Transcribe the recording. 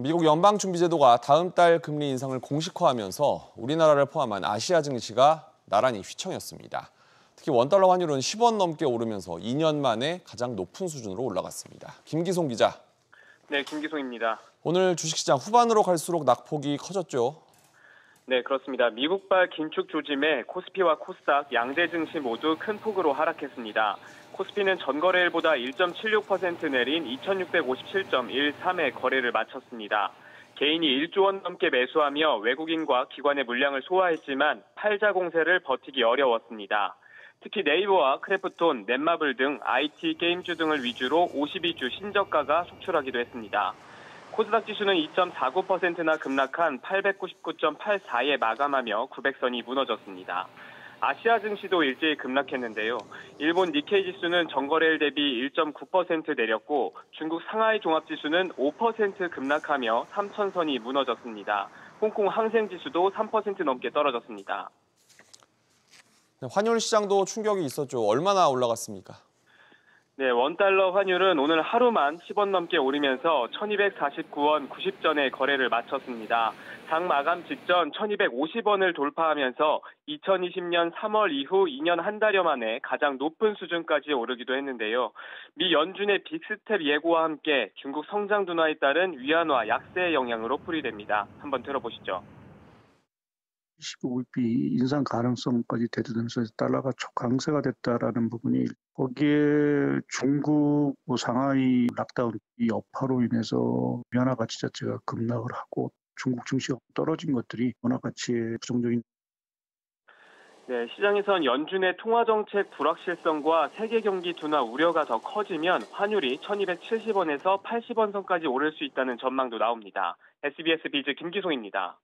미국 연방준비제도가 다음 달 금리 인상을 공식화하면서 우리나라를 포함한 아시아 증시가 나란히 휘청였습니다. 특히 원달러 환율은 10원 넘게 오르면서 2년 만에 가장 높은 수준으로 올라갔습니다. 김기송 기자. 네, 김기송입니다. 오늘 주식시장 후반으로 갈수록 낙폭이 커졌죠. 네, 그렇습니다. 미국발 긴축 조짐에 코스피와 코스닥 양대 증시 모두 큰 폭으로 하락했습니다. 코스피는 전 거래일보다 1.76% 내린 2657.13의 거래를 마쳤습니다. 개인이 1조 원 넘게 매수하며 외국인과 기관의 물량을 소화했지만 팔자 공세를 버티기 어려웠습니다. 특히 네이버와 크래프톤, 넷마블 등 IT 게임주 등을 위주로 52주 신저가가 속출하기도 했습니다. 코스닥 지수는 2.49%나 급락한 899.84에 마감하며 900선이 무너졌습니다. 아시아 증시도 일제히 급락했는데요. 일본 니케이 지수는 전거래일 대비 1.9% 내렸고 중국 상하이 종합지수는 5% 급락하며 3천선이 무너졌습니다. 홍콩 항생 지수도 3% 넘게 떨어졌습니다. 네, 환율 시장도 충격이 있었죠. 얼마나 올라갔습니까? 네, 원달러 환율은 오늘 하루만 10원 넘게 오르면서 1249원 90전에 거래를 마쳤습니다. 장 마감 직전 1250원을 돌파하면서 2020년 3월 이후 2년 한 달여 만에 가장 높은 수준까지 오르기도 했는데요. 미 연준의 빅스텝 예고와 함께 중국 성장 둔화에 따른 위안화 약세의 영향으로 풀이됩니다. 한번 들어보시죠. 15불비 인상 가능성까지 대두되면서 달러가 초강세가 됐다라는 부분이 거기에 중국 뭐 상하이 락다운 이 여파로 인해서 위안화 가치 자체가 급락을 하고 중국 증시가 떨어진 것들이 원화 가치에 부정적인 네, 시장에선 연준의 통화 정책 불확실성과 세계 경기 둔화 우려가 더 커지면 환율이 1270원에서 80원 선까지 오를 수 있다는 전망도 나옵니다. SBS 비즈 김기송입니다.